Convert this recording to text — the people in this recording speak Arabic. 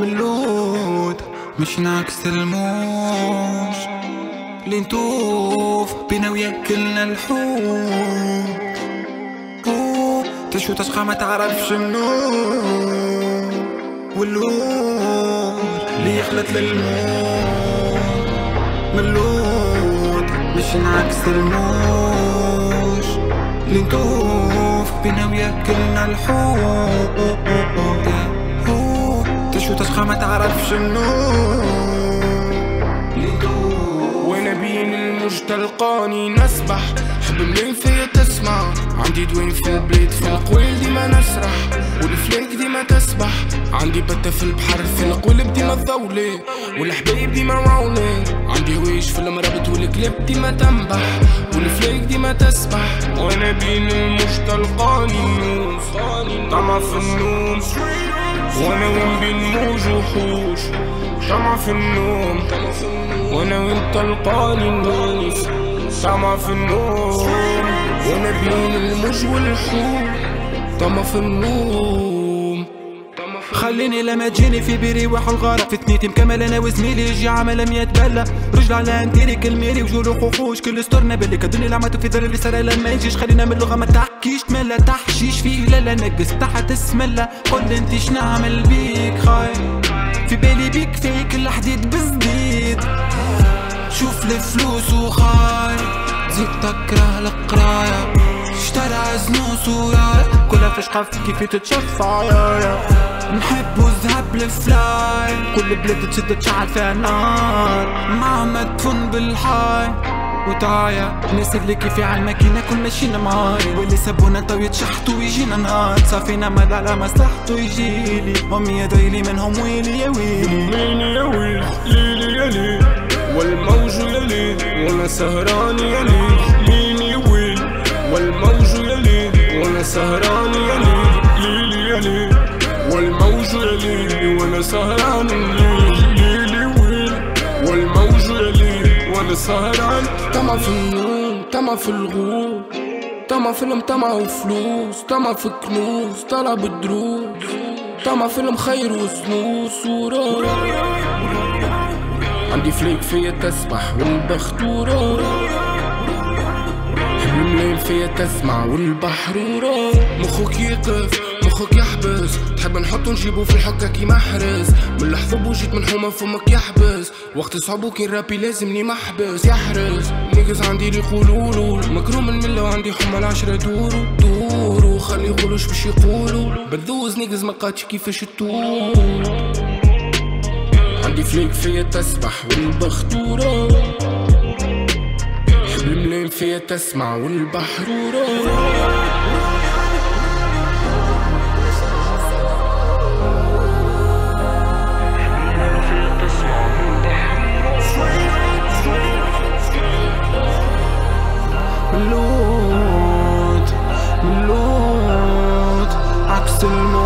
ملود مش نعكس الموج. اللي نطوف بينا ويا كلنا الحوت تشو تشقى ما تعرفش النور واللور اللي يخلط للموت ملود مش نعكس الموج. اللي نطوف بينا ويا كلنا الحوت تشو تشقى ما تعرفش النور وأنا بين الموج تلقاني نسبح. حب ملين فيا تسمع. عندي دوين في البلاد في القويل ديما نسرح. والفلاك ديما تسبح. عندي بتة في البحر في القلب ديما تضولي والحبايب ديما راولي عندي هويش في المرابط والكلاب ديما تنبح. والفلاك ديما تسبح. وأنا بين الموج تلقاني النوم طمع في النوم وأنا وين بين موج وحوش. طمع في النوم. وأنا وين تلقاني النوم طمع في النوم. وأنا بين الموج والحوم طمع في النوم. خليني لما تجيني في بيري وحو الغارة في ثنيتي مكمل أنا وزميلي يجي عمل مية بلة. رجل على انتيري كلميري وجولو خوخوش كل ستورنا باللي كدني لعمته في ذر اللي سرى لما يجيش خلينا من اللغة ما تحكيش تملى تحشيش. فيه لا لا نقص تحت اسم الله. قول انت شنعمل بيك؟ خاي. في بالي بيك في كل حديد بزديد شوف الفلوس وخاي. زيد تكره القراية. اشترى زنوس ورايا كلها في شقف كيف يا يا. نحب الذهب الفلاي كل بلاد تشد تشعل فيها نار مع مدفون بالحاي وتعايا الناس اللي كيفي على الماكينة كل ماشيين معاي واللي سبونا تو يتشحتوا ويجينا نهار. صافينا مال على مصلحته يجيلي امي يدعيلي منهم ويلي يا ويلي. ليلي يا ويل ليلي يا ليل والموج يا ليل وأنا سهران يا ليل ليلي يا ويل والموج يا ليل وأنا سهران يا والموج يا ليل وأنا سهران ليل ليلي ويل والموج يا ليل وأنا سهران طمع في النوم طمع في الغروب. طمع فيلم طمع وفلوس طمع في كنوز طلع بالدروس طمع فيلم خير وسنوس. ورا عندي فليك فيا تسبح والبختورة حب مليل فيا تسمع والبحر ورا مخك يقف مخك يحبس. تحب نحطو نجيبو في الحكة كي محرز من لحظة بوجيت من حومة فمك يحبس. وقت صعبو كي رابي لازمني محبس. يحرز نيجز عندي اللي يقولولو مكروم الملة وعندي حمى العشرة دورو دورو. خلي يقولوش باش يقولو بذوز نيجز ما قاتش كيفاش تطول عندي فليك فيا تسبح والبختورة. حب الملايم فيا تسمع والبحرورة. still